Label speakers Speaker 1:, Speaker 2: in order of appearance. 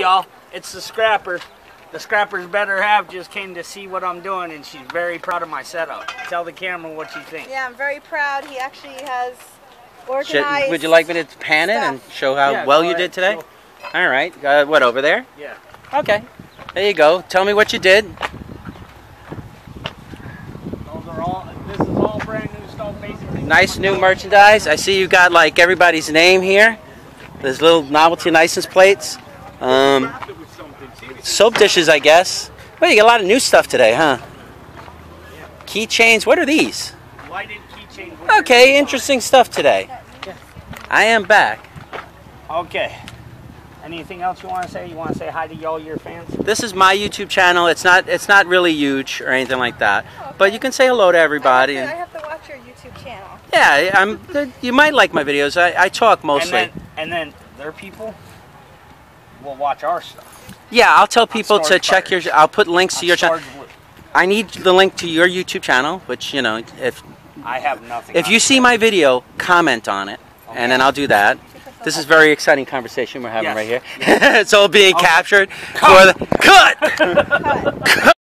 Speaker 1: Y'all, it's the scrapper. The scrapper's better half just came to see what I'm doing, and she's very proud of my setup. Tell the camera what you think.
Speaker 2: Yeah, I'm very proud. He actually has
Speaker 3: Should,
Speaker 2: organized.
Speaker 3: would you like me to pan it and show how
Speaker 1: Yeah,
Speaker 3: well you
Speaker 1: ahead.
Speaker 3: did today?
Speaker 1: Go.
Speaker 3: All right. Uh, what over there?
Speaker 1: Yeah.
Speaker 3: Okay. There you go. Tell me what you did.
Speaker 1: Those are all. This is all brand new stuff, basically.
Speaker 3: Nice new merchandise. I see you got like everybody's name here. There's little novelty license plates. Um, soap dishes, I guess. Well, you got a lot of new stuff today, huh? Keychains. What are these?
Speaker 1: Lighted keychain.
Speaker 3: Okay, interesting stuff today. I am back.
Speaker 1: Okay. Anything else you want to say? You want to say hi to all your fans?
Speaker 3: This is my YouTube channel. It's not it's not really huge or anything like that. But you can say hello to everybody.
Speaker 2: I
Speaker 3: And,
Speaker 2: have to watch your YouTube channel.
Speaker 3: yeah, I'm. You might like my videos. I, I talk mostly.
Speaker 1: And then, and then their people will watch our stuff.
Speaker 3: Yeah, I'll tell people to check your. I'll put links to your channel. I need the link to your YouTube channel, which you know, if
Speaker 1: I have nothing.
Speaker 3: if you see my video, comment on it, and then I'll do that. This is very exciting conversation we're having
Speaker 1: Yes.
Speaker 3: right here. it's all being
Speaker 1: Okay.
Speaker 3: captured
Speaker 1: Cut.
Speaker 3: for the cut. cut.